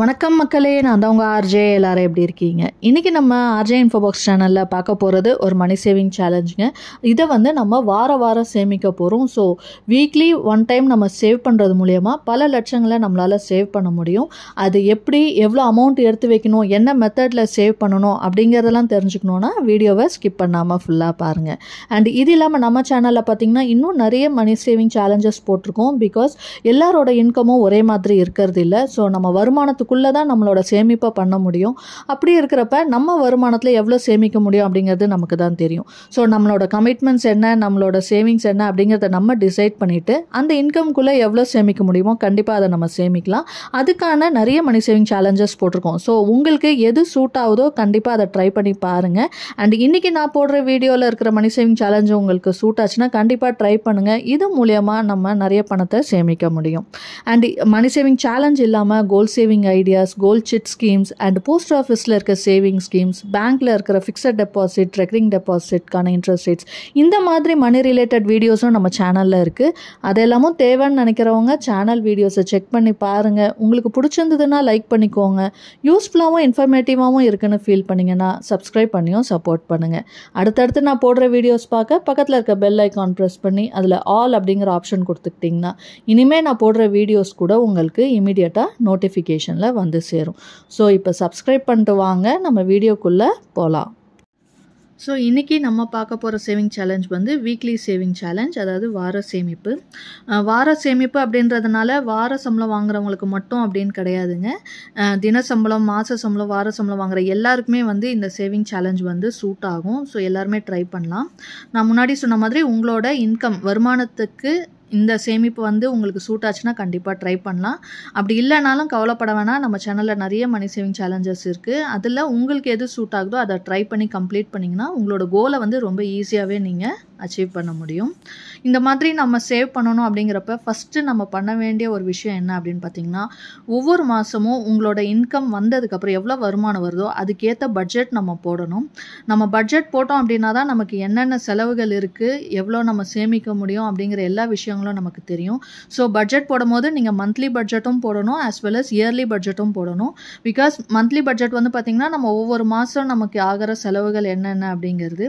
வணக்கம் மக்களே நான் தான் உங்கள் ஆர்ஜே. எல்லாரும் எப்படி இருக்கீங்க? இன்றைக்கி நம்ம ஆர்ஜே இன்ஃபோபாக்ஸ் சேனலில் பார்க்க போகிறது ஒரு மணி சேவிங் சேலஞ்சுங்க இதை வந்து நம்ம வார வாரம் சேமிக்க போகிறோம் ஸோ வீக்லி ஒன் டைம் நம்ம சேவ் பண்ணுறது மூலயமா பல லட்சங்களை நம்மளால் சேவ் பண்ண முடியும். அது எப்படி எவ்வளோ அமௌண்ட் எடுத்து வைக்கணும் என்ன மெத்தடில் சேவ் பண்ணணும் அப்படிங்கிறதெல்லாம் தெரிஞ்சுக்கணுன்னா வீடியோவை ஸ்கிப் பண்ணாமல் ஃபுல்லாக பாருங்கள் அண்ட் இது இல்லாமல் நம்ம சேனலில் பார்த்திங்கன்னா இன்னும் நிறைய மணி சேவிங் சேலஞ்சஸ் போட்டிருக்கோம். பிகாஸ் எல்லாரோட இன்கமும் ஒரே மாதிரி இருக்கிறது இல்லை. ஸோ நம்ம வருமானத்தை வருமானத்துக்குள்ளே தான் நம்மளோட சேமிப்பை பண்ண முடியும். அப்படி இருக்கிறப்ப நம்ம வருமானத்தில் எவ்வளோ சேமிக்க முடியும் அப்படிங்கிறது நமக்கு தான் தெரியும். ஸோ நம்மளோட கமிட்மெண்ட்ஸ் என்ன நம்மளோட சேவிங்ஸ் என்ன அப்படிங்கிறத நம்ம டிசைட் பண்ணிவிட்டு அந்த இன்கம்குள்ளே எவ்வளோ சேமிக்க முடியுமோ கண்டிப்பாக அதை நம்ம சேமிக்கலாம். அதுக்கான நிறைய மணி சேவிங் சேலஞ்சஸ் போட்டிருக்கோம். ஸோ உங்களுக்கு எது சூட் ஆகுதோ கண்டிப்பாக அதை ட்ரை பண்ணி பாருங்கள் அண்ட் இன்றைக்கி நான் போடுற வீடியோவில் இருக்கிற மணி சேவிங் சேலஞ்சு உங்களுக்கு சூட் ஆச்சுன்னா கண்டிப்பாக ட்ரை பண்ணுங்கள் இது மூலியமாக நம்ம நிறைய பணத்தை சேமிக்க முடியும். அண்ட் மணி சேவிங் சேலஞ்ச் இல்லாமல் goal saving ideas goal chit schemes and post ஆஃபீஸில் இருக்க சேவிங் ஸ்கீம்ஸ் பேங்க்கில் இருக்கிற ஃபிக்ஸட் டெபாசிட் ரெக்கரிங் டெபாசிட்கான இன்ட்ரெஸ்ட் ரேட்ஸ் இந்த மாதிரி மணி ரிலேட்டட் வீடியோஸும் நம்ம சேனலில் இருக்குது அதெல்லாமும் தேவைன்னு நினைக்கிறவங்க சேனல் வீடியோஸை செக் பண்ணி பாருங்கள் உங்களுக்கு பிடிச்சிருந்ததுன்னா லைக் பண்ணிக்கோங்க. யூஸ்ஃபுல்லாகவும் இன்ஃபர்மேட்டிவாகவும் இருக்குன்னு ஃபீல் பண்ணிங்கன்னா சப்ஸ்கிரைப் பண்ணியும் சப்போர்ட் பண்ணுங்கள் அடுத்தடுத்து நான் போடுற வீடியோஸ் பார்க்க பக்கத்தில் இருக்க பெல் ஐக்கான் ப்ரெஸ் பண்ணி அதில் ஆல் அப்படிங்கிற ஆப்ஷன் கொடுத்துக்கிட்டிங்கன்னா இனிமேல் நான் போடுற வீடியோஸ் கூட உங்களுக்கு இமீடியட்டாக நோட்டிஃபிகேஷனில் வந்து சேரும். ஸோ இப்போ சப்ஸ்கிரைப் பண்ணிட்டு வாங்க. நம்ம வீடியோக்குள்ளே போகலாம் ஸோ இன்றைக்கி நம்ம பார்க்க போகிற சேவிங் சேலஞ்ச் வந்து வீக்லி சேவிங் சேலஞ்ச் அதாவது வார சேமிப்பு. வார சேமிப்பு அப்படின்றதுனால வார சம்பளம் வாங்குறவங்களுக்கு மட்டும் அப்படின்னு கிடையாதுங்க. தின சம்பளம் மாத சம்பளம் வார சம்பளம் வாங்குற எல்லாருக்குமே வந்து இந்த சேவிங் சேலஞ்ச் வந்து சூட் ஆகும். ஸோ எல்லாருமே ட்ரை பண்ணலாம். நான் முன்னாடி சொன்ன மாதிரி உங்களோட இன்கம் வருமானத்துக்கு இந்த சேமிப்பு வந்து உங்களுக்கு சூட் ஆச்சுன்னா கண்டிப்பாக ட்ரை பண்ணலாம். அப்படி இல்லைனாலும் கவலைப்பட வேணாம். நம்ம சேனலில் நிறைய மணி சேவிங் சேலஞ்சஸ் இருக்குது அதில் உங்களுக்கு எது சூட் ஆகுதோ அதை ட்ரை பண்ணி கம்ப்ளீட் பண்ணிங்கன்னா உங்களோட கோலை வந்து ரொம்ப ஈஸியாகவே நீங்கள் அச்சீவ் பண்ண முடியும். இந்த மாதிரி நம்ம சேவ் பண்ணணும் அப்படிங்கிறப்ப ஃபஸ்ட்டு நம்ம பண்ண வேண்டிய ஒரு விஷயம் என்ன அப்படின்னு பார்த்தீங்கன்னா ஒவ்வொரு மாதமும் உங்களோட இன்கம் வந்ததுக்கப்புறம் எவ்வளோ வருமானம் வருதோ அதுக்கேற்ற பட்ஜெட் நம்ம போடணும். நம்ம பட்ஜெட் போட்டோம் அப்படின்னா தான் நமக்கு என்னென்ன செலவுகள் இருக்குது எவ்வளோ நம்ம சேமிக்க முடியும் அப்படிங்கிற எல்லா விஷயங்களும் நமக்கு தெரியும். ஸோ பட்ஜெட் போடும்போது நீங்கள் மந்த்லி பட்ஜெட்டும் போடணும் ஆஸ் வெல் அஸ் இயர்லி பட்ஜெட்டும் போடணும். பிகாஸ் மந்த்லி பட்ஜெட் வந்து பார்த்திங்கன்னா நம்ம ஒவ்வொரு மாதம் நமக்கு ஆகிற செலவுகள் என்னென்ன அப்படிங்கிறது.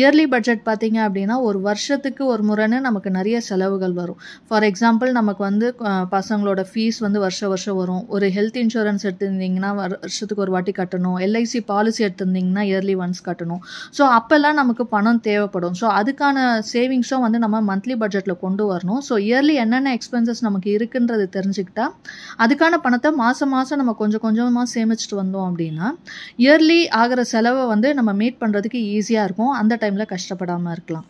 இயர்லி பட்ஜெட் பார்த்தீங்க அப்படின்னா ஒரு வருஷத்துக்கு ஒரு முறைன்னு நமக்கு நிறைய செலவுகள் வரும். ஃபார் எக்ஸாம்பிள் நமக்கு வந்து பசங்களோட ஃபீஸ் வந்து வருஷ வருஷம் வரும். ஒரு ஹெல்த் இன்சூரன்ஸ் எடுத்திருந்தீங்கன்னா வருஷத்துக்கு ஒரு வாட்டி கட்டணும். எல்ஐசி பாலிசி எடுத்திருந்தீங்கன்னா இயர்லி ஒன்ஸ் கட்டணும். ஸோ அப்போல்லாம் நமக்கு பணம் தேவைப்படும். ஸோ அதுக்கான சேவிங்ஸும் வந்து நம்ம மந்த்லி பட்ஜெட்டில் கொண்டு வரணும். ஸோ இயர்லி என்னென்ன எக்ஸ்பென்சஸ் நமக்கு இருக்குன்றது தெரிஞ்சுக்கிட்டா அதுக்கான பணத்தை மாதம் மாதம் நம்ம கொஞ்சம் கொஞ்சமாக சேமிச்சுட்டு வந்தோம் அப்படின்னா இயர்லி ஆகிற செலவை வந்து நம்ம மீட் பண்ணுறதுக்கு ஈஸியாக இருக்கும். அந்த டைமில் கஷ்டப்படாமல் இருக்கலாம்.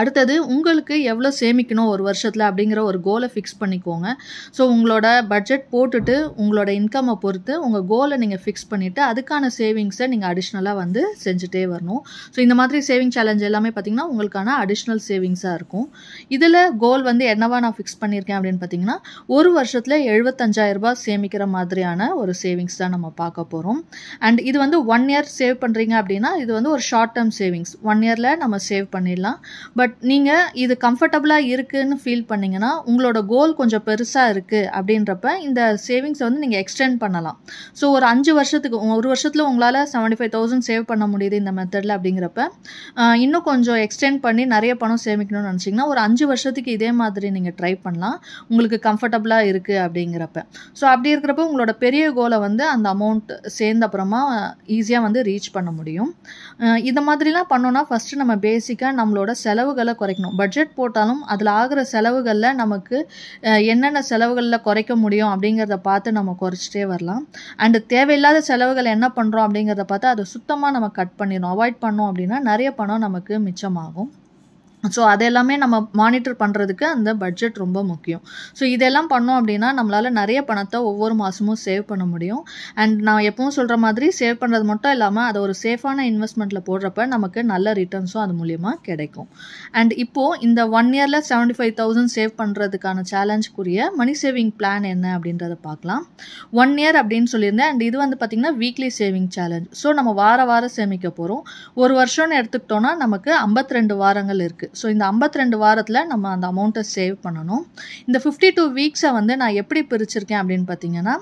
அடுத்தது உங்களுக்கு எவ்வளோ சேமிக்கணும் ஒரு வருஷத்தில் அப்படிங்கிற ஒரு கோலை ஃபிக்ஸ் பண்ணிக்கோங்க. ஸோ உங்களோட பட்ஜெட் போட்டுட்டு உங்களோட இன்கம்மை பொறுத்து உங்கள் கோலை நீங்கள் ஃபிக்ஸ் பண்ணிவிட்டு அதுக்கான சேவிங்ஸை நீங்கள் அடிஷ்னலாக வந்து செஞ்சுட்டே வரணும். ஸோ இந்த மாதிரி சேவிங் சேலஞ்ச் எல்லாமே பார்த்திங்கன்னா உங்களுக்கான அடிஷ்னல் சேவிங்ஸாக இருக்கும். இதில் கோல் வந்து என்னவா நான் ஃபிக்ஸ் பண்ணியிருக்கேன் அப்படின்னு பார்த்தீங்கன்னா ஒரு வருஷத்தில் 75000 ரூபாய் சேமிக்கிற மாதிரியான ஒரு சேவிங்ஸ் தான் நம்ம பார்க்க போகிறோம் அண்ட் இது வந்து ஒன் இயர் சேவ் பண்ணுறீங்க அப்படின்னா இது வந்து ஒரு ஷார்ட் டேர்ம் சேவிங்ஸ் ஒன் இயரில் நம்ம சேவ் பண்ணிடலாம். பட் பட் நீங்கள் இது கம்ஃபர்டபுளாக இருக்குன்னு ஃபீல் பண்ணீங்கன்னா உங்களோட கோல் கொஞ்சம் பெருசாக இருக்குது அப்படின்றப்ப இந்த சேவிங்ஸை வந்து நீங்கள் எக்ஸ்டெண்ட் பண்ணலாம். ஸோ ஒரு அஞ்சு வருஷத்துக்கு ஒரு வருஷத்தில் உங்களால் செவன்ட்டி ஃபைவ் தௌசண்ட் சேவ் பண்ண முடியுது இந்த மெத்தடில் அப்படிங்கிறப்ப இன்னும் கொஞ்சம் எக்ஸ்டெண்ட் பண்ணி நிறைய பணம் சேமிக்கணும்னு நினச்சிங்கன்னா ஒரு அஞ்சு வருஷத்துக்கு இதே மாதிரி நீங்கள் ட்ரை பண்ணலாம். உங்களுக்கு கம்ஃபர்டபுளாக இருக்குது அப்படிங்கிறப்ப. ஸோ அப்படி இருக்கிறப்ப உங்களோட பெரிய கோலை வந்து அந்த அமௌண்ட் சேர்ந்த அப்புறமா ஈஸியாக வந்து ரீச் பண்ண முடியும். இந்த மாதிரிலாம் பண்ணோன்னா ஃபஸ்ட்டு நம்ம பேசிக்காக நம்மளோட செலவு செலவுகளை குறைக்கணும். பட்ஜெட் போட்டாலும் அதில் ஆகிற செலவுகளில் நமக்கு என்னென்ன செலவுகளில் குறைக்க முடியும் அப்படிங்கிறத பார்த்து நம்ம குறைச்சிட்டே வரலாம். அண்டு தேவையில்லாத செலவுகள் என்ன பண்ணுறோம் அப்படிங்கிறத பார்த்து அதை சுத்தமாக நம்ம கட் பண்ணிடணும். அவாய்ட் பண்ணோம் அப்படின்னா நிறைய பணம் நமக்கு மிச்சமாகும். ஸோ அதெல்லாமே நம்ம மானிட்டர் பண்ணுறதுக்கு அந்த பட்ஜெட் ரொம்ப முக்கியம். ஸோ இதெல்லாம் பண்ணோம் அப்படின்னா நம்மளால் நிறைய பணத்தை ஒவ்வொரு மாதமும் சேவ் பண்ண முடியும். அண்ட் நான் எப்பவும் சொல்கிற மாதிரி சேவ் பண்ணுறது மட்டும் இல்லாமல் அதை ஒரு சேஃபான இன்வெஸ்ட்மெண்ட்டில் போடுறப்ப நமக்கு நல்ல ரிட்டர்ன்ஸும் அது மூலியமாக கிடைக்கும். அண்ட் இப்போது இந்த ஒன் இயரில் செவன்டி ஃபைவ் தௌசண்ட் சேவ் பண்ணுறதுக்கான சேலஞ்சுக்குரிய மணி சேவிங் பிளான் என்ன அப்படின்றத பார்க்கலாம். ஒன் இயர் அப்படின்னு சொல்லியிருந்தேன். அண்ட் இது வந்து பார்த்திங்கன்னா வீக்லி சேவிங் சேலஞ்ச் ஸோ நம்ம வார வாரம் சேமிக்க போகிறோம் ஒரு வருஷம்னு எடுத்துக்கிட்டோன்னா நமக்கு 52 வாரங்கள் இருக்குது ஸோ இந்த ஐம்பத்தி ரெண்டு வாரத்தில் நம்ம அந்த அமௌண்ட்டை சேவ் பண்ணணும். இந்த ஃபிஃப்டி டூ வீக்ஸை வந்து நான் எப்படி பிரிச்சிருக்கேன் அப்படின்னு பார்த்தீங்கன்னா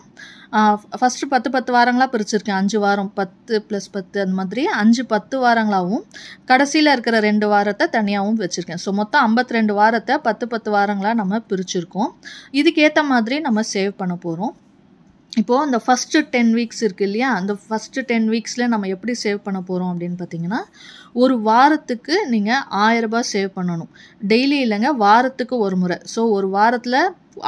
ஃபஸ்ட்டு பத்து பத்து வாரங்களாக பிரிச்சிருக்கேன். அஞ்சு வாரம் பத்து ப்ளஸ் பத்து அந்த மாதிரி அஞ்சு பத்து வாரங்களாகவும் கடைசியில் இருக்கிற ரெண்டு வாரத்தை தனியாகவும் வச்சுருக்கேன். ஸோ மொத்தம் ஐம்பத்தி ரெண்டு வாரத்தை பத்து பத்து வாரங்களாக நம்ம பிரிச்சிருக்கோம். இதுக்கேற்ற மாதிரி நம்ம சேவ் பண்ண போகிறோம் இப்போது அந்த ஃபஸ்ட்டு டென் வீக்ஸ் இருக்குது இல்லையா? அந்த ஃபஸ்ட்டு டென் வீக்ஸில் நம்ம எப்படி சேவ் பண்ண போகிறோம் அப்படின்னு பார்த்தீங்கன்னா ஒரு வாரத்துக்கு நீங்கள் ஆயரரூபா சேவ் பண்ணணும். டெய்லி இல்லைங்க வாரத்துக்கு ஒரு முறை. ஸோ ஒரு வாரத்தில்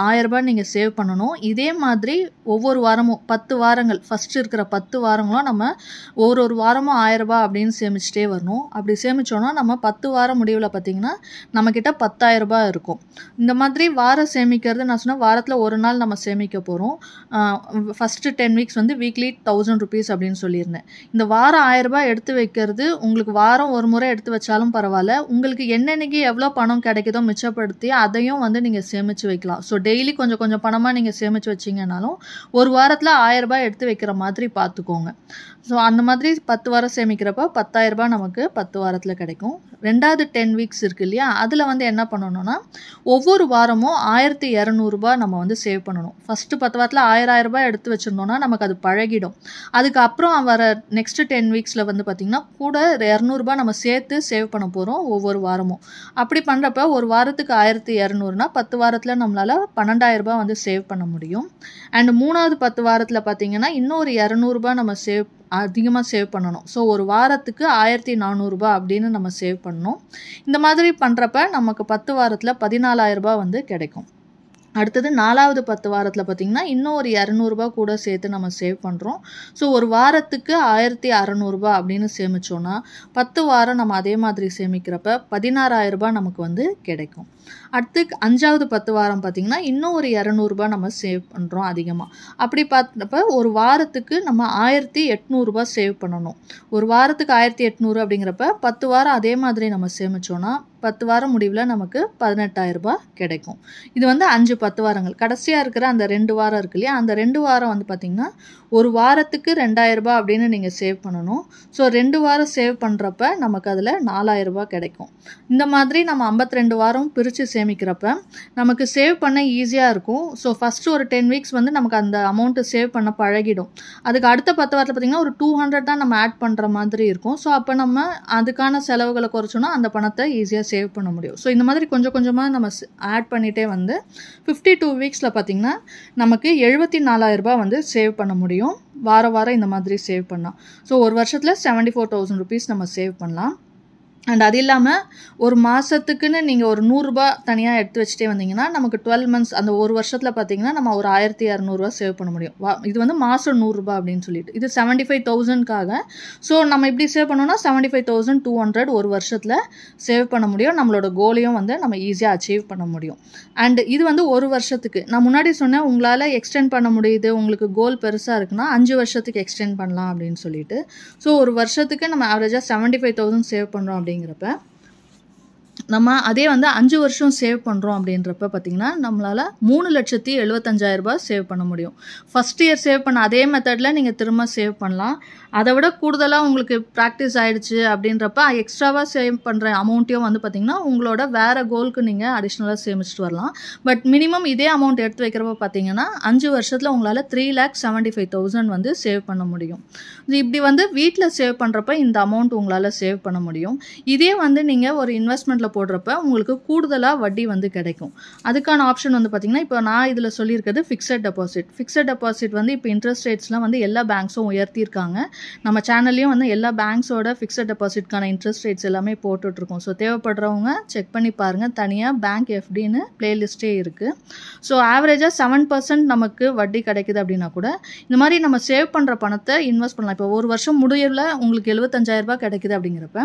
ஆயரரூபா நீங்கள் சேவ் பண்ணணும். இதே மாதிரி ஒவ்வொரு வாரமும் பத்து வாரங்கள் ஃபஸ்ட்டு இருக்கிற பத்து வாரங்களும் நம்ம ஒரு ஒரு வாரமும் ஆயரரூபா அப்படின்னு சேமிச்சிட்டே வரணும். அப்படி சேமித்தோன்னா நம்ம பத்து வாரம் முடிவில் பார்த்திங்கன்னா நம்மக்கிட்ட பத்தாயிரரூபா இருக்கும். இந்த மாதிரி வாரம் சேமிக்கிறது நான் சொன்னால் வாரத்தில் ஒரு நாள் நம்ம சேமிக்க போகிறோம் ஃபஸ்ட்டு டென் வீக்ஸ் வந்து வீக்லி தௌசண்ட் ருபீஸ் அப்படின்னு சொல்லியிருந்தேன். இந்த வாரம் ஆயரரூபா எடுத்து வைக்கிறது உங்களுக்கு வாரம் ஒரு முறை எடுத்து வச்சாலும் பரவாயில்ல. உங்களுக்கு என்னென்னைக்கு எவ்வளோ பணம் கிடைக்குதோ மிச்சப்படுத்தி அதையும் வந்து நீங்கள் சேமித்து வைக்கலாம். ஸோ டெய்லி கொஞ்சம் கொஞ்சம் பணமாக நீங்கள் சேமித்து வச்சிங்கனாலும் ஒரு வாரத்தில் ஆயரரூபா எடுத்து வைக்கிற மாதிரி பார்த்துக்கோங்க. ஸோ அந்த மாதிரி பத்து வாரம் சேமிக்கிறப்ப பத்தாயிரரூபா நமக்கு பத்து வாரத்தில் கிடைக்கும். ரெண்டாவது டென் வீக்ஸ் இருக்குது இல்லையா? அதில் வந்து என்ன பண்ணணும்னா ஒவ்வொரு வாரமும் ஆயிரத்தி இரநூறுபா நம்ம வந்து சேவ் பண்ணணும். ஃபஸ்ட்டு பத்து வாரத்தில் ஆயிரம் எடுத்து வச்சுருந்தோம்னா நமக்கு அது பழகிடும். அதுக்கப்புறம் வர நெக்ஸ்ட்டு டென் வீக்ஸில் வந்து பார்த்திங்கன்னா கூட இரநூறுபா நம்ம சேர்த்து சேவ் பண்ண போகிறோம் ஒவ்வொரு வாரமும். அப்படி பண்ணுறப்ப ஒரு வாரத்துக்கு ஆயிரத்தி இரநூறுனா பத்து வாரத்தில் நம்மளால் பன்னெண்டாயிரரூபா வந்து சேவ் பண்ண முடியும். அண்ட் மூணாவது பத்து வாரத்தில் பார்த்திங்கன்னா இன்னொரு இரநூறுபா நம்ம சேவ் அதிகமாக சேவ் பண்ணணும். ஸோ ஒரு வாரத்துக்கு ஆயிரத்தி நானூறுரூபா அப்படின்னு நம்ம சேவ் பண்ணணும். இந்த மாதிரி பண்ணுறப்ப நமக்கு பத்து வாரத்தில் பதினாலாயிரரூபா வந்து கிடைக்கும். அடுத்தது நாலாவது பத்து வாரத்தில் பார்த்திங்கன்னா இன்னும் ஒரு இரநூறுபா கூட சேர்த்து நம்ம சேவ் பண்ணுறோம் ஸோ ஒரு வாரத்துக்கு ஆயிரத்தி அறநூறுபா அப்படின்னு சேமித்தோன்னா பத்து வாரம் நம்ம அதே மாதிரி சேமிக்கிறப்ப பதினாறாயிரரூபா நமக்கு வந்து கிடைக்கும். அடுத்து அஞ்சாவது பத்து வாரம் பார்த்திங்கன்னா இன்னும் ஒரு இரநூறுபா நம்ம சேவ் பண்ணுறோம் அதிகமாக அப்படி பார்த்தப்ப ஒரு வாரத்துக்கு நம்ம ஆயிரத்தி எட்நூறுபா சேவ் பண்ணணும். ஒரு வாரத்துக்கு ஆயிரத்தி எட்நூறு அப்படிங்கிறப்ப பத்து வாரம் அதே மாதிரி நம்ம சேமித்தோன்னா பத்து வாரம் முடிவில் நமக்கு பதினெட்டாயிரரூபா கிடைக்கும். இது வந்து அஞ்சு பத்து வாரங்கள் கடைசியாக இருக்கிற அந்த ரெண்டு வாரம் இருக்கு இல்லையா? அந்த ரெண்டு வாரம் வந்து பார்த்திங்கன்னா ஒரு வாரத்துக்கு ரெண்டாயிரரூபா அப்படின்னு நீங்கள் சேவ் பண்ணணும். ஸோ ரெண்டு வாரம் சேவ் பண்ணுறப்ப நமக்கு அதில் நாலாயிரரூபா கிடைக்கும். இந்த மாதிரி நம்ம ஐம்பத்தி ரெண்டு வாரம் பிரித்து சேமிக்கிறப்ப நமக்கு சேவ் பண்ண ஈஸியாக இருக்கும். ஸோ ஃபஸ்ட்டு ஒரு டென் வீக்ஸ் வந்து நமக்கு அந்த அமௌண்ட்டு சேவ் பண்ண பழகிடும். அதுக்கு அடுத்த பத்து வாரத்தில் பார்த்திங்கன்னா ஒரு டூ ஹண்ட்ரட் தான் நம்ம ஆட் பண்ணுற மாதிரி இருக்கும். ஸோ அப்போ நம்ம அதுக்கான செலவுகளை குறைச்சோன்னா அந்த பணத்தை ஈஸியாக சேவ் பண்ண முடியும். ஸோ இந்த மாதிரி கொஞ்சம் கொஞ்சமாக நம்ம ஆட் பண்ணிகிட்டே வந்து ஃபிஃப்டி டூ வீக்ஸில் பார்த்திங்கன்னா நமக்கு எழுபத்தி நாலாயிரரூபா வந்து சேவ் பண்ண முடியும். வார வாரம் இந்த மாதிரி சேவ் பண்ணலாம். ஸோ ஒரு வருஷத்தில் செவன்ட்டி ஃபோர் தௌசண்ட் ருபீஸ் நம்ம சேவ் பண்ணலாம். அண்ட் அது இல்லாமல் ஒரு மாதத்துக்குன்னு நீங்கள் ஒரு நூறுரூபா தனியாக எடுத்து வச்சுட்டே வந்தீங்கன்னா நமக்கு டுவெல் மந்த்ஸ் அந்த ஒரு வருஷத்தில் பார்த்தீங்கன்னா நம்ம ஒரு ஆயிரத்தி இரநூறுவா சேவ் பண்ண முடியும். வா இது வந்து மாதம் நூறுரூபா அப்படின்னு சொல்லிட்டு. இது செவன்ட்டி ஃபைவ் தௌசண்ட்காக ஸோ நம்ம இப்படி சேவ் பண்ணோம்னா seventy five thousand two hundred ஒரு வருஷத்தில் சேவ் பண்ண முடியும். நம்மளோட கோலையும் வந்து நம்ம ஈஸியாக அச்சீவ் பண்ண முடியும். அண்ட் இது வந்து ஒரு வருஷத்துக்கு. நான் முன்னாடி சொன்னேன் உங்களால் எக்ஸ்டெண்ட் பண்ண முடியுது உங்களுக்கு கோல் பெருசாக இருக்குன்னா அஞ்சு வருஷத்துக்கு எக்ஸ்டெண்ட் பண்ணலாம் அப்படின்னு சொல்லிட்டு. ஸோ ஒரு வருஷத்துக்கு நம்ம ஆவரேஜாக செவன்ட்டி ஃபைவ் தௌசண்ட் சேவ் பண்ணுறோம் அப்படின்னு அப்படிங்கிறப்ப நம்ம அதே வந்து அஞ்சு வருஷம் சேவ் பண்ணுறோம் அப்படின்றப்ப பார்த்திங்கன்னா நம்மளால் மூணு லட்சத்தி எழுபத்தஞ்சாயிரரூபா சேவ் பண்ண முடியும். ஃபஸ்ட் இயர் சேவ் பண்ண அதே மெத்தடில் நீங்கள் திரும்ப சேவ் பண்ணலாம். அதை விட கூடுதலாக உங்களுக்கு ப்ராக்டிஸ் ஆகிடுச்சு அப்படின்றப்ப எக்ஸ்ட்ராவாக சேவ் பண்ணுற அமௌண்ட்டையும் வந்து பார்த்திங்கன்னா உங்களோட வேறு கோலுக்கு நீங்கள் அடிஷ்னலாக சேமிச்சிட்டு வரலாம். பட் மினிமம் இதே அமௌண்ட் எடுத்து வைக்கிறப்ப பார்த்தீங்கன்னா அஞ்சு வருஷத்தில் உங்களால் three lakh seventy five thousand வந்து சேவ் பண்ண முடியும். இப்படி வந்து வீட்டில் சேவ் பண்ணுறப்ப இந்த அமௌண்ட் உங்களால் சேவ் பண்ண முடியும். இதே வந்து நீங்கள் ஒரு இன்வெஸ்ட்மெண்ட்டில் போடுறப்ப உங்களுக்கு கூடுதலாக வட்டி வந்து கிடைக்கும். அதுக்கான ஆப்ஷன் வந்து பார்த்திங்கன்னா இப்போ நான் இதில் சொல்லியிருக்கிறது ஃபிக்ஸட் டெபாசிட் ஃபிக்ஸட் டெபாசிட் வந்து இப்போ இன்ட்ரெஸ்ட் ரேட்ஸ்லாம் வந்து எல்லா பேங்க்ஸும் உயர்த்தியிருக்காங்க. நம்ம சேனல்லையும் வந்து எல்லா பேங்க்ஸோட ஃபிக்ஸட் டெபாசிட்கான இன்ட்ரெஸ்ட் ரேட்ஸ் எல்லாமே போட்டுட்ருக்கோம். ஸோ தேவைப்படுறவங்க செக் பண்ணி பாருங்கள் தனியாக பேங்க் எஃப்டின்னு பிளேலிஸ்ட்டே இருக்குது ஸோ ஆவரேஜாக செவன் பர்சன்ட் நமக்கு வட்டி கிடைக்குது அப்படின்னா கூட இந்த மாதிரி நம்ம சேவ் பண்ணுற பணத்தை இன்வெஸ்ட் பண்ணலாம். இப்போ ஒரு வருஷம் முடியல உங்களுக்கு எழுபத்தஞ்சாயிரரூபா கிடைக்குது அப்படிங்கிறப்ப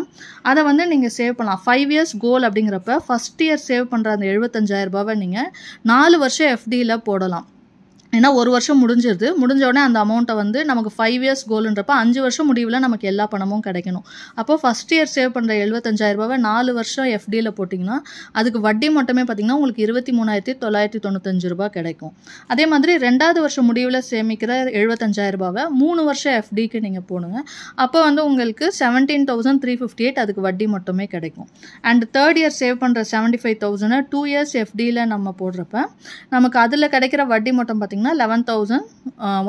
அதை வந்து நீங்கள் சேவ் பண்ணலாம். ஃபைவ் இயர்ஸ் கோல் அப்படிங்கிறப்ப ஃபஸ்ட் இயர் சேவ் பண்ணுற அந்த எழுபத்தஞ்சாயிரரூபாவை நீங்கள் நாலு வருஷம் எஃப்டியில் போடலாம். ஏன்னா ஒரு வருஷம் முடிஞ்சிருது. முடிஞ்ச உடனே அந்த அமௌண்ட்டை வந்து நமக்கு ஃபைவ் இயர்ஸ் கோலுன்றப்ப அஞ்சு வருஷம் முடிவில் நமக்கு எல்லா பணமும் கிடைக்கணும். அப்போ ஃபஸ்ட் இயர் சேவ் பண்ணுற எழுபத்தஞ்சாயிரரூபாவை நாலு வருஷம் எஃப்டியில் போட்டிங்கன்னா அதுக்கு வட்டி மட்டுமே பார்த்தீங்கன்னா உங்களுக்கு இருபத்தி மூணாயிரத்தி தொள்ளாயிரத்தி தொண்ணூத்தஞ்சு ரூபா கிடைக்கும். அதே மாதிரி ரெண்டாவது வருஷம் முடிவில் சேமிக்கிற எழுபத்தஞ்சாயிரரூபாவை மூணு வருஷம் எஃப்டிக்கு நீங்கள் போடுங்க. அப்போ வந்து உங்களுக்கு seventeen thousand three fifty eight அதுக்கு வட்டி மட்டுமே கிடைக்கும். அண்ட் தேர்ட் இயர் சேவ் பண்ணுற செவன்ட்டி ஃபைவ் தௌசண்டை டூ இயர்ஸ் எஃப்டியில் நம்ம போடுறப்ப நமக்கு அதில் கிடைக்கிற வட்டி மட்டும் பார்த்திங்கன்னா பார்த்திங்கன்னா eleven thousand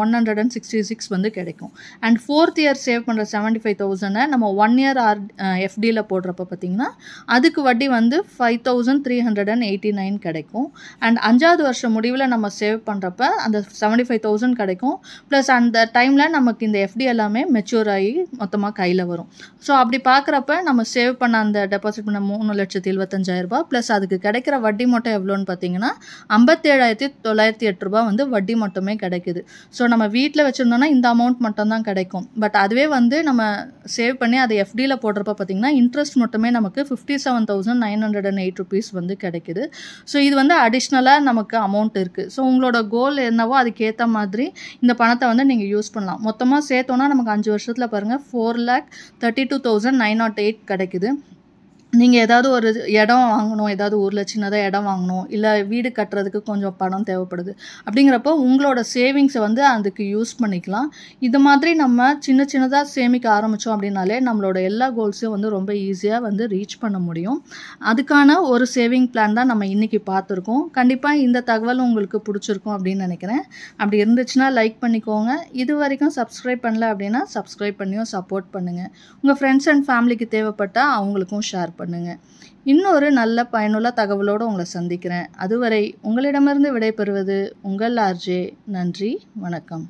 one hundred and sixty six வந்து கிடைக்கும். அண்ட் ஃபோர்த் இயர் சேவ் பண்ணுற செவன்ட்டி ஃபைவ் தௌசண்டை நம்ம ஒன் இயர் ஆர் எஃப்டியில் போடுறப்ப பார்த்தீங்கன்னா அதுக்கு வட்டி வந்து five thousand three hundred and eighty nine கிடைக்கும். அண்ட் அஞ்சாவது வருஷம் முடிவில் நம்ம சேவ் பண்ணுறப்ப அந்த செவன்ட்டி ஃபைவ் தௌசண்ட் கிடைக்கும். ப்ளஸ் அந்த டைமில் நமக்கு இந்த எஃப்டி எல்லாமே மெச்சூர் ஆகி மொத்தமாக கையில் வரும். ஸோ அப்படி பார்க்குறப்ப நம்ம சேவ் பண்ண அந்த டெபாசிட் பண்ண மூணு லட்சத்தி எழுபத்தஞ்சாயிரரூபா ப்ளஸ் அதுக்கு கிடைக்கிற வட்டி மட்டும் எவ்வளோன்னு பார்த்தீங்கன்னா ஐம்பத்தேழாயிரத்தி தொள்ளாயிரத்தி எட்டு ரூபா வந்து வட்டி மட்டுமே கிடைக்குது. ஸோ நம்ம வீட்டில் வச்சுருந்தோம்னா இந்த அமௌண்ட் மட்டும்தான் கிடைக்கும். பட் அதுவே வந்து நம்ம சேவ் பண்ணி அதை எஃப்டியில் போடுறப்ப பார்த்தீங்கன்னா இன்ட்ரெஸ்ட் மட்டுமே நமக்கு fifty seven thousand nine hundred and eight rupees வந்து கிடைக்குது. ஸோ இது வந்து அடிஷ்னலாக நமக்கு அமௌண்ட் இருக்குது ஸோ உங்களோட கோல் என்னவோ அதுக்கேற்ற மாதிரி இந்த பணத்தை வந்து நீங்கள் யூஸ் பண்ணலாம். மொத்தமாக சேர்த்தோன்னா நமக்கு அஞ்சு வருஷத்தில் பாருங்கள் four lakh thirty two thousand nine naught eight கிடைக்குது. நீங்கள் ஏதாவது ஒரு இடம் வாங்கணும் ஏதாவது ஊரில் சின்னதாக இடம் வாங்கணும் இல்லை வீடு கட்டுறதுக்கு கொஞ்சம் பணம் தேவைப்படுது அப்படிங்கிறப்போ உங்களோட சேவிங்ஸை வந்து அதுக்கு யூஸ் பண்ணிக்கலாம். இது மாதிரி நம்ம சின்ன சின்னதாக சேமிக்க ஆரம்பித்தோம் அப்படின்னாலே நம்மளோட எல்லா கோல்ஸையும் வந்து ரொம்ப ஈஸியாக வந்து ரீச் பண்ண முடியும். அதுக்கான ஒரு சேவிங் பிளான் தான் நம்ம இன்றைக்கி பார்த்துருக்கோம். கண்டிப்பாக இந்த தகவல் உங்களுக்கு பிடிச்சிருக்கும் அப்படின்னு நினைக்கிறேன். அப்படி இருந்துச்சுன்னா லைக் பண்ணிக்கோங்க. இது வரைக்கும் சப்ஸ்கிரைப் பண்ணல அப்படின்னா சப்ஸ்கிரைப் பண்ணியும் சப்போர்ட் பண்ணுங்கள் உங்கள் ஃப்ரெண்ட்ஸ் அண்ட் ஃபேமிலிக்கு தேவைப்பட்டால் அவங்களுக்கும் ஷேர் பண்ணுங்கள் இன்னொரு நல்ல பயனுள்ள தகவலோடு உங்களை சந்திக்கிறேன். அதுவரை உங்களிடமிருந்து விடைபெறுவது உங்கள் ஆர்ஜே நன்றி வணக்கம்.